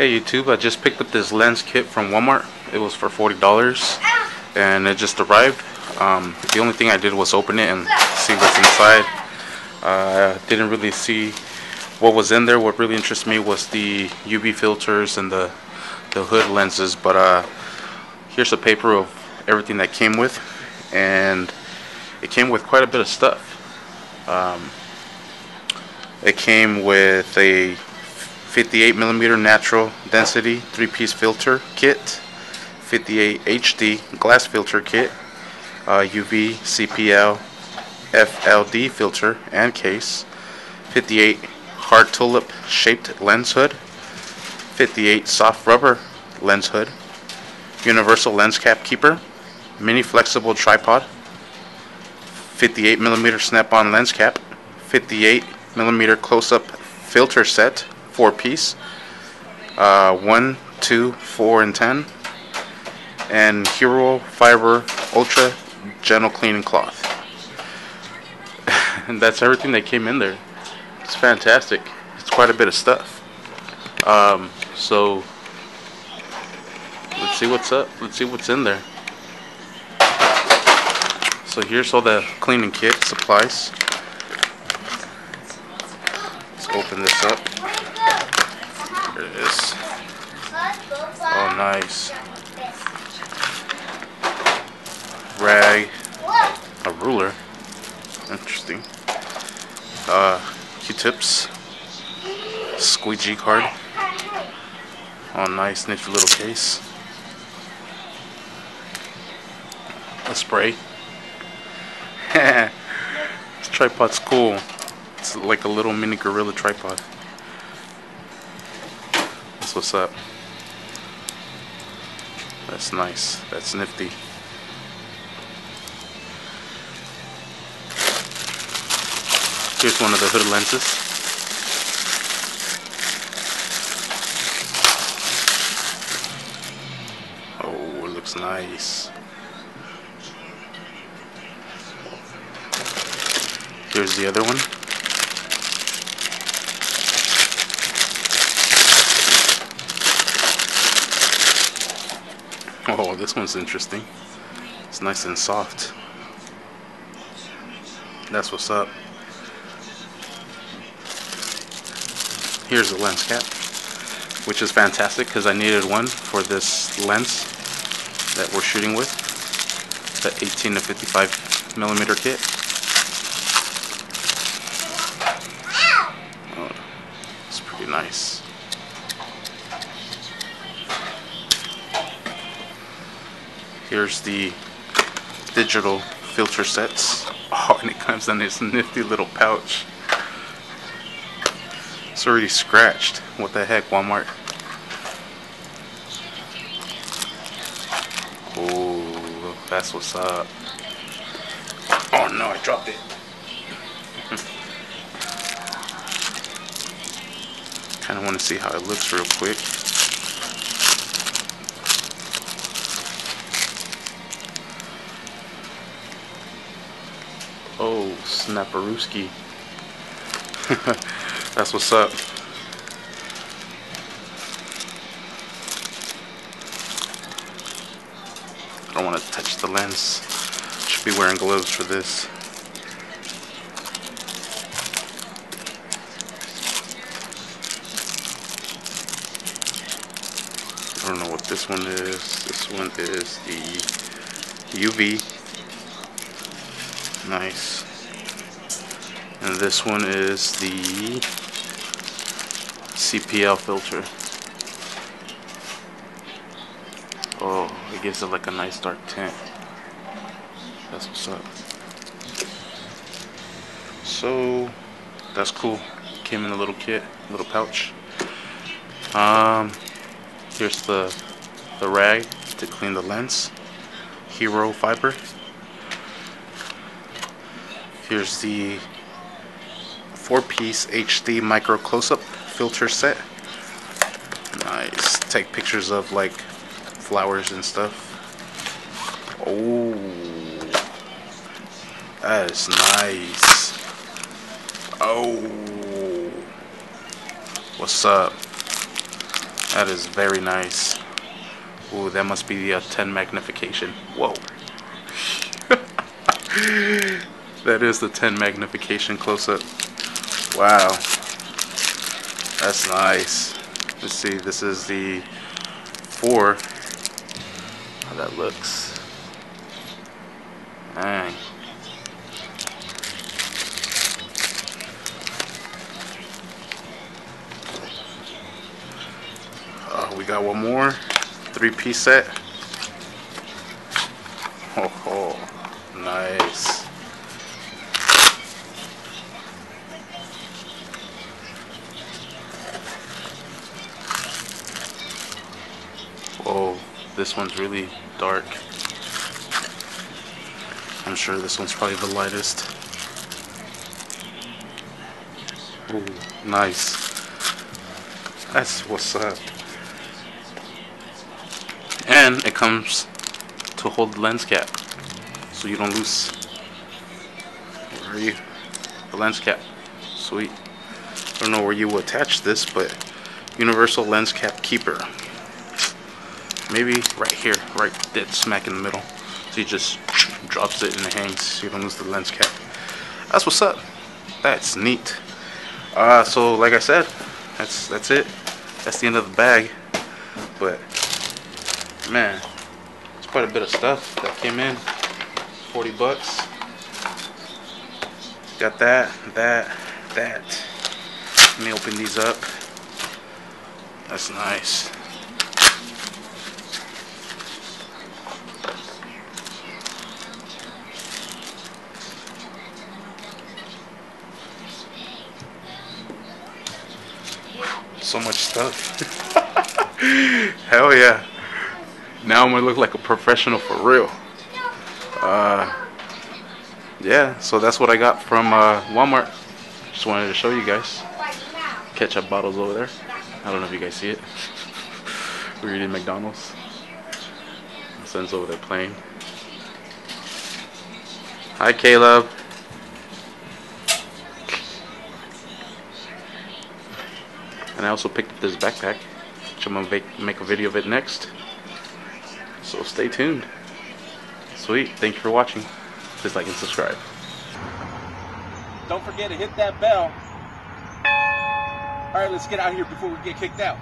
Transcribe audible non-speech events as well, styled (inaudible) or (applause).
Hey YouTube, I just picked up this lens kit from Walmart. It was for $40 and it just arrived. Um, the only thing I did was open it and see what's inside. I uh, didn't really see what was in there. What really interests me was the UV filters and the, the hood lenses. But uh, here's a paper of everything that came with and it came with quite a bit of stuff. Um, it came with a 58 millimeter natural density three piece filter kit, 58 HD glass filter kit, uh, UV CPL FLD filter and case, 58 hard tulip shaped lens hood, 58 soft rubber lens hood, universal lens cap keeper, mini flexible tripod, 58 millimeter snap on lens cap, 58 millimeter close up filter set four piece. Uh, one, two, four, and ten. And Hero Fiber Ultra Gentle Cleaning Cloth. (laughs) and that's everything that came in there. It's fantastic. It's quite a bit of stuff. Um, so let's see what's up. Let's see what's in there. So here's all the cleaning kit supplies. Let's open this up. It is. Oh, nice. Rag. A ruler. Interesting. Uh, Q-tips. Squeegee card. Oh, nice, nifty little case. A spray. (laughs) this tripod's cool. It's like a little mini gorilla tripod. That's what's up. That's nice. That's nifty. Here's one of the hood lenses. Oh, it looks nice. Here's the other one. Oh, this one's interesting. It's nice and soft. That's what's up. Here's the lens cap, which is fantastic because I needed one for this lens that we're shooting with, the 18 to 55 millimeter kit. Oh, it's pretty nice. Here's the digital filter sets. (laughs) Oh, and it comes in this nifty little pouch. It's already scratched. What the heck, Walmart? Oh, that's what's up. Oh no, I dropped it. (laughs) kind of want to see how it looks real quick. Snaparooski. (laughs) That's what's up. I don't want to touch the lens. Should be wearing gloves for this. I don't know what this one is. This one is the UV Nice. And this one is the CPL filter. Oh, it gives it like a nice dark tint. That's what's up. So, that's cool. Came in a little kit, little pouch. Um, here's the the rag to clean the lens. Hero fiber. Here's the four-piece HD micro close-up filter set. Nice. Take pictures of like flowers and stuff. Oh, that is nice. Oh, what's up? That is very nice. Ooh, that must be the uh, 10 magnification. Whoa. (laughs) that is the 10 magnification close-up. Wow. That's nice. Let's see, this is the 4. How that looks. Dang. Uh, we got one more three piece set. Oh, oh nice. Whoa, this one's really dark. I'm sure this one's probably the lightest. Ooh, nice. That's what's up. And it comes to hold the lens cap so you don't lose. Where are you? The lens cap. Sweet. I don't know where you will attach this, but universal lens cap keeper. Maybe right here, right dead smack in the middle. So he just drops it and it hangs you don't lose the lens cap. That's what's up. That's neat. Uh, so like I said, that's that's it. That's the end of the bag. But man, it's quite a bit of stuff that came in. 40 bucks. Got that, that, that. Let me open these up. That's nice. So much stuff. (laughs) Hell yeah. Now I'm gonna look like a professional for real. Uh, yeah, so that's what I got from uh, Walmart. Just wanted to show you guys. Ketchup bottles over there. I don't know if you guys see it. (laughs) We're eating McDonald's. My son's over there playing. Hi, Caleb. And I also picked up this backpack, which I'm going to make a video of it next. So stay tuned. Sweet. Thank you for watching. Please like and subscribe. Don't forget to hit that bell. All right, let's get out here before we get kicked out.